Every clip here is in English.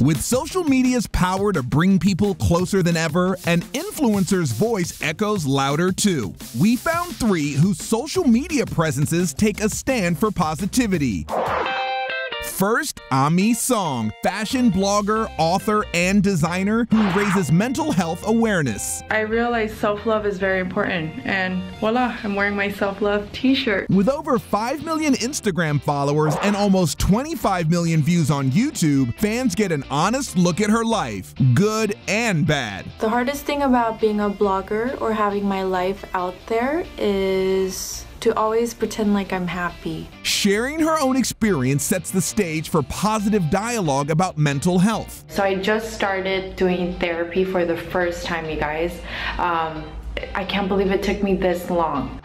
With social media's power to bring people closer than ever, an influencer's voice echoes louder too. We found three whose social media presences take a stand for positivity. First, Aimee Song, fashion blogger, author, and designer who raises mental health awareness. I realize self love is very important, and voila, I'm wearing my self love t shirt. With over 5 million Instagram followers and almost 25 million views on YouTube, fans get an honest look at her life, good and bad. The hardest thing about being a blogger or having my life out there is to always pretend like I'm happy. Sharing her own experience sets the stage for positive dialogue about mental health. So I just started doing therapy for the first time, you guys. Um, I can't believe it took me this long.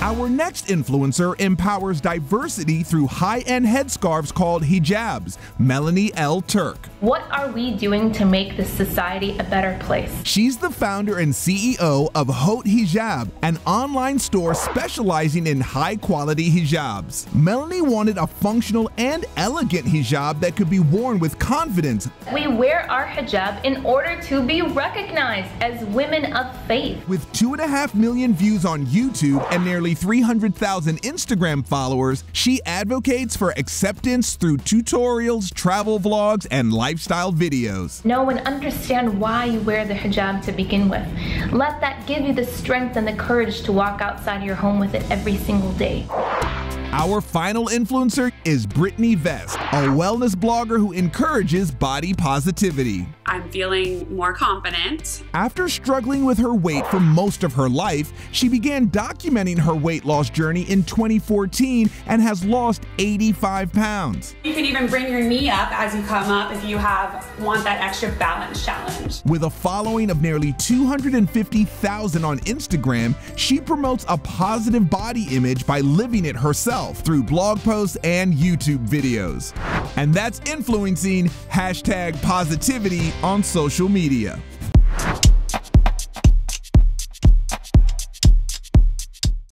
Our next influencer empowers diversity through high-end headscarves called hijabs, Melanie Elturk. What are we doing to make this society a better place? She's the founder and CEO of Haute Hijab, an online store specializing in high-quality hijabs. Melanie wanted a functional and elegant hijab that could be worn with confidence. We wear our hijab in order to be recognized as women of faith. With two and a half million views on YouTube and nearly 300,000 Instagram followers, she advocates for acceptance through tutorials, travel vlogs, and lifestyle videos. Know and understand why you wear the hijab to begin with. Let that give you the strength and the courage to walk outside your home with it every single day. Our final influencer is Brittany Vest, a wellness blogger who encourages body positivity. I'm feeling more confident. After struggling with her weight for most of her life, she began documenting her weight loss journey in 2014 and has lost 85 pounds. You can even bring your knee up as you come up if you have want that extra balance challenge. With a following of nearly 250,000 on Instagram, she promotes a positive body image by living it herself through blog posts and YouTube videos. And that's influencing hashtag positivity on social media.